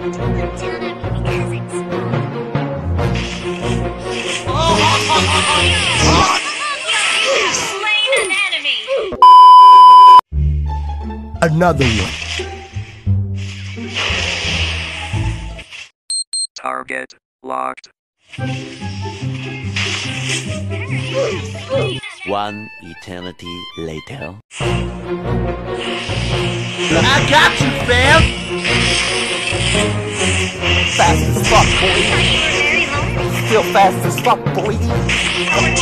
Slain an enemy! Another one. Target locked. One eternity later. I got you, fam! Fuck, boy. Still fast as fuck, boy.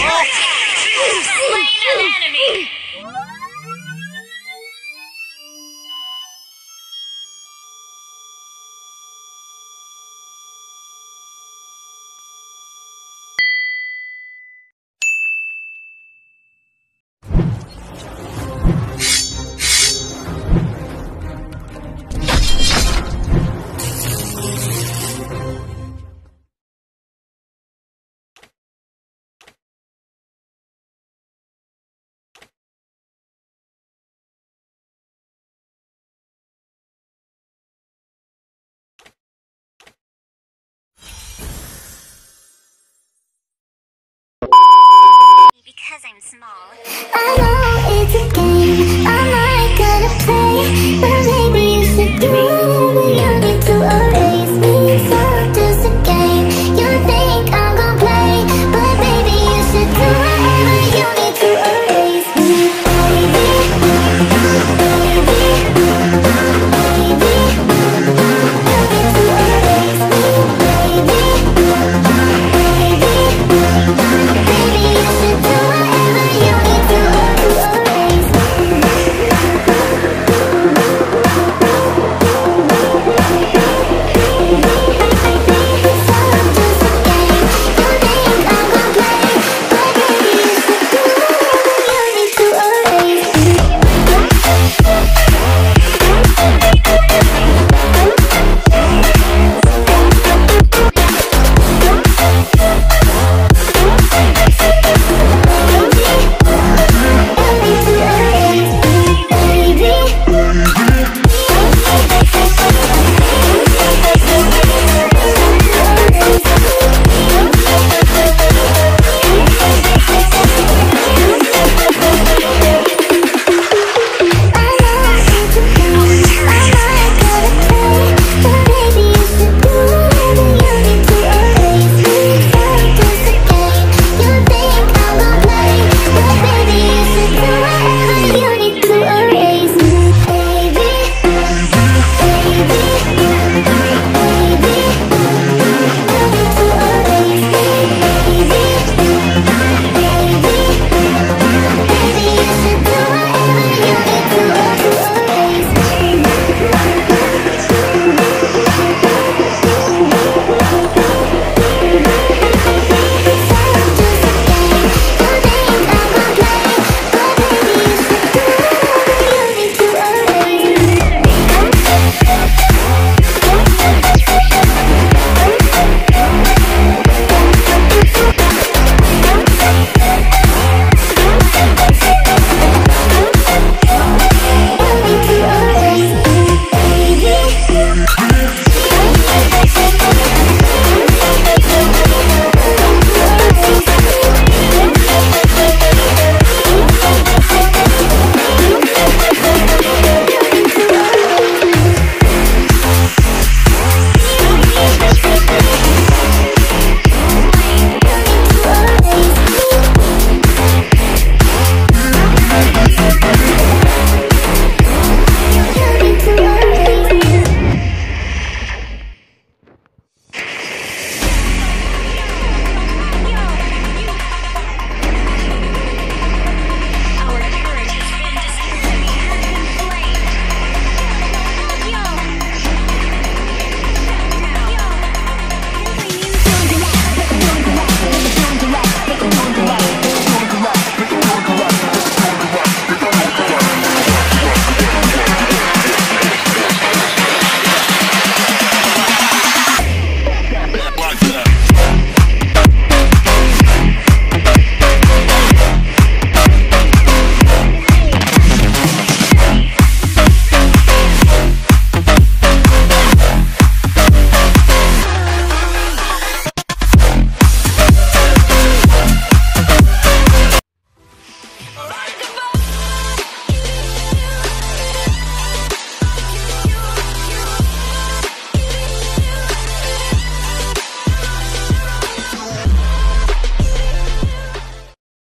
Small. I know it's a game